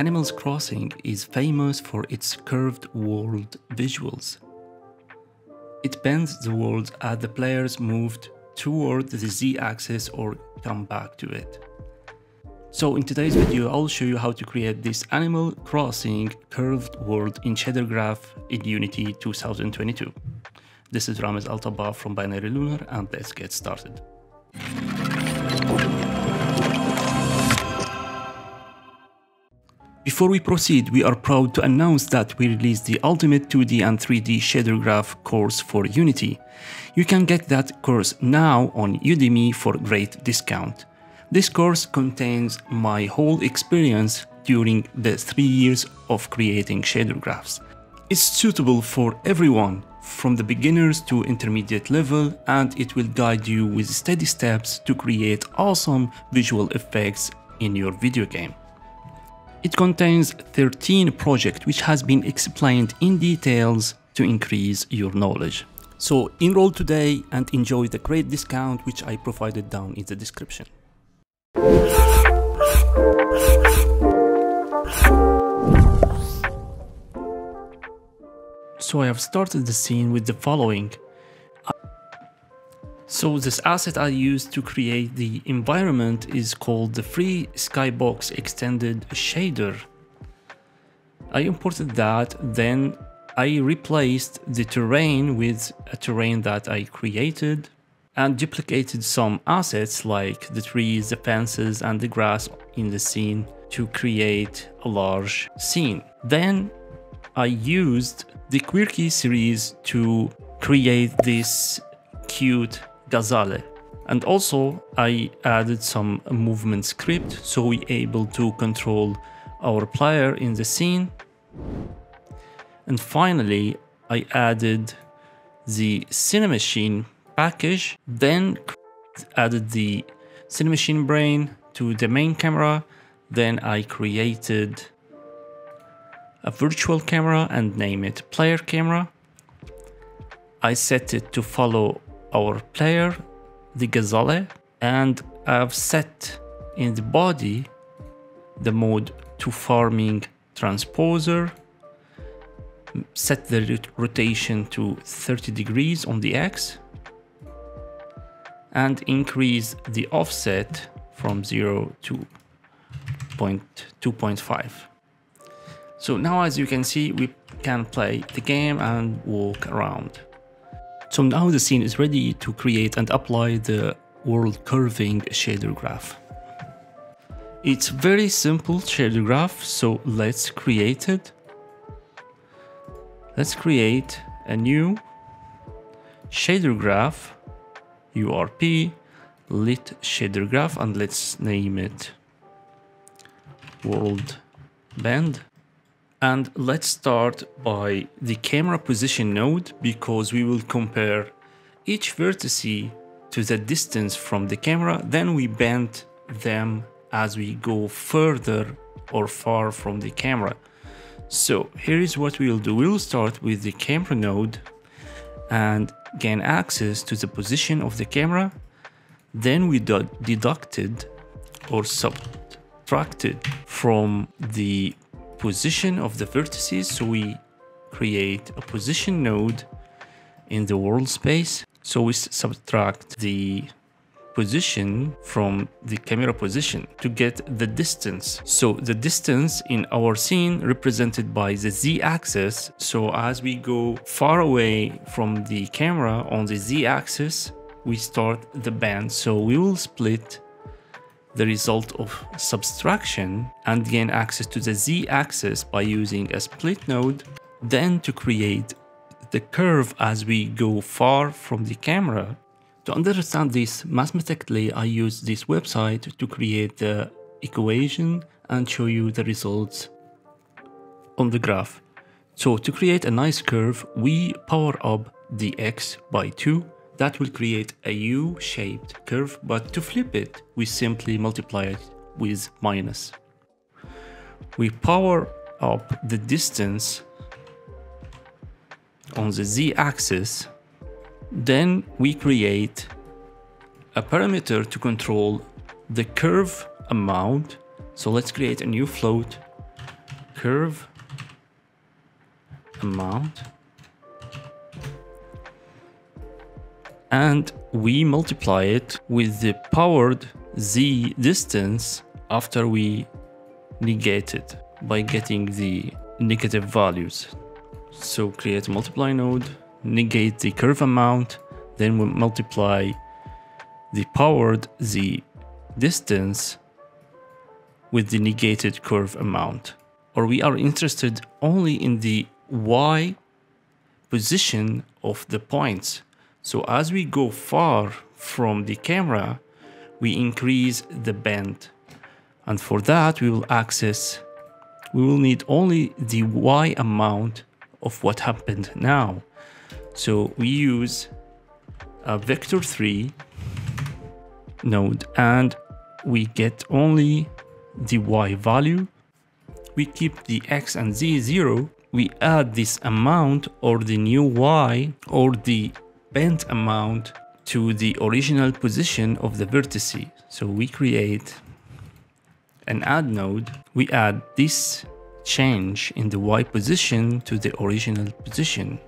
Animals Crossing is famous for its curved world visuals. It bends the world as the players moved toward the z-axis or come back to it. So in today's video I'll show you how to create this Animal Crossing curved world in shader graph in Unity 2022. This is Ramez Altaba from Binary Lunar and let's get started. Before we proceed, we are proud to announce that we released the Ultimate 2D and 3D Shader Graph course for Unity. You can get that course now on Udemy for great discount. This course contains my whole experience during the three years of creating shader graphs. It's suitable for everyone, from the beginners to intermediate level, and it will guide you with steady steps to create awesome visual effects in your video game. It contains 13 projects which has been explained in details to increase your knowledge. So enroll today and enjoy the great discount which I provided down in the description. So I have started the scene with the following. So this asset I used to create the environment is called the Free Skybox Extended Shader. I imported that, then I replaced the terrain with a terrain that I created and duplicated some assets like the trees, the fences and the grass in the scene to create a large scene. Then I used the Quirky series to create this cute Gazelle. And also I added some movement script so we able to control our player in the scene. And finally, I added the Cinemachine package, then added the Cinemachine brain to the main camera. Then I created a virtual camera and name it player camera. I set it to follow our player, the Gazelle, and I've set in the body the mode to framing transposer, set the rotation to 30 degrees on the X, and increase the offset from 0 to 2.5. So now as you can see, we can play the game and walk around. So now the scene is ready to create and apply the world curving shader graph. It's very simple shader graph, so let's create it. Let's create a new shader graph, URP, lit shader graph, and let's name it world bend. And let's start by the camera position node because we will compare each vertex to the distance from the camera, then we bend them as we go further or far from the camera. So here is what we'll do. We'll start with the camera node and gain access to the position of the camera. Then we deducted or subtracted from the position of the vertices. So we create a position node in the world space. So we subtract the position from the camera position to get the distance. So the distance in our scene represented by the z-axis. So as we go far away from the camera on the z-axis, we start the band. So we will split the result of subtraction and gain access to the z-axis by using a split node, then to create the curve as we go far from the camera. To understand this mathematically, I use this website to create the equation and show you the results on the graph. So to create a nice curve, we power up the x by 2 that will create a U-shaped curve, but to flip it, we simply multiply it with minus. We power up the distance on the z-axis, then we create a parameter to control the curve amount. So let's create a new float curve amount and we multiply it with the powered z distance after we negate it by getting the negative values. So create a multiply node, negate the curve amount, then we multiply the powered z distance with the negated curve amount. Or we are interested only in the y position of the points. So as we go far from the camera, we increase the bend. And for that, we will access, we will need only the y amount of what happened now. So we use a vector 3 node and we get only the y value. We keep the x and z 0. We add this amount or the new y or the bent amount to the original position of the vertice. So we create an add node. We add this change in the y position to the original position.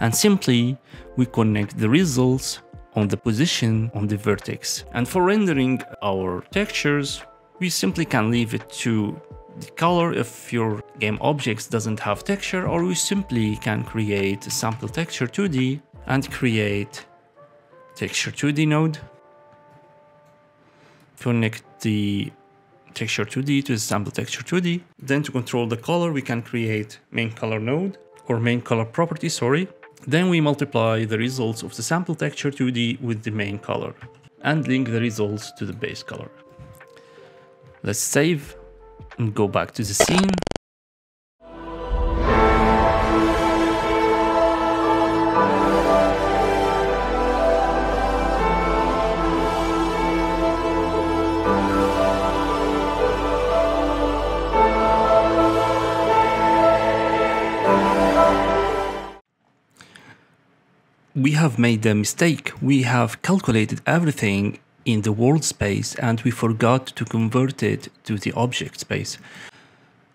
And simply we connect the results on the position on the vertex. And for rendering our textures, we simply can leave it to the color if your game objects doesn't have texture or we simply can create a sample texture 2D and create texture 2D node. Connect the texture 2D to the sample texture 2D. Then to control the color, we can create main color node or main color property, sorry. Then we multiply the results of the sample texture 2D with the main color and link the results to the base color. Let's save and go back to the scene. We have made a mistake. We have calculated everything in the world space and we forgot to convert it to the object space.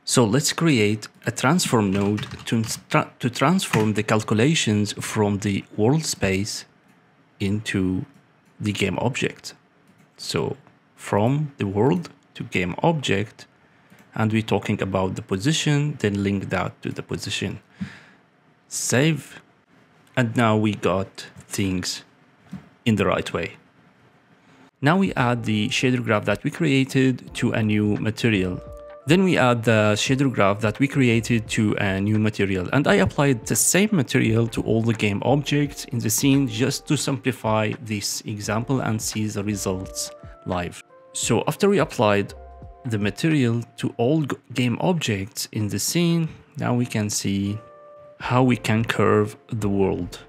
So let's create a transform node to, tra to transform the calculations from the world space into the game object. So from the world to game object, and we're talking about the position, then link that to the position. Save and now we got things in the right way. Now we add the shader graph that we created to a new material. Then we add the shader graph that we created to a new material. And I applied the same material to all the game objects in the scene just to simplify this example and see the results live. So after we applied the material to all game objects in the scene, now we can see how we can curve the world.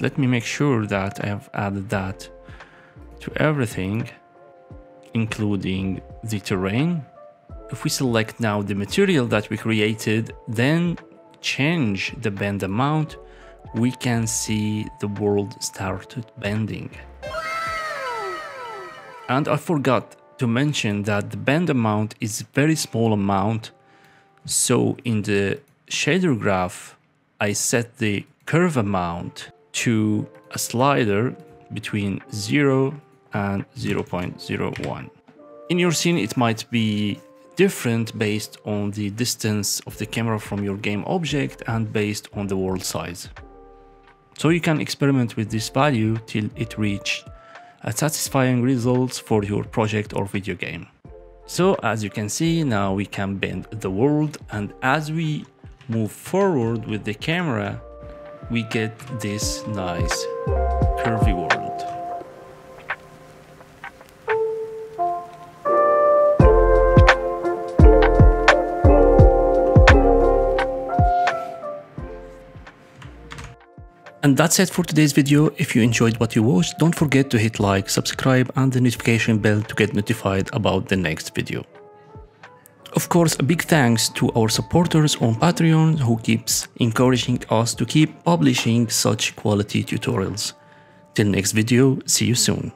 Let me make sure that I have added that to everything, including the terrain. If we select now the material that we created, then change the bend amount, we can see the world started bending. And I forgot to mention that the bend amount is a very small amount. So in the shader graph, I set the curve amount to a slider between 0 and 0.01. In your scene, it might be different based on the distance of the camera from your game object and based on the world size. So you can experiment with this value till it reach a satisfying results for your project or video game. So as you can see, now we can bend the world and as we move forward with the camera, we get this nice curvy world. And that's it for today's video. If you enjoyed what you watched, don't forget to hit like, subscribe and the notification bell to get notified about the next video. Of course, a big thanks to our supporters on Patreon who keeps encouraging us to keep publishing such quality tutorials. Till next video, see you soon.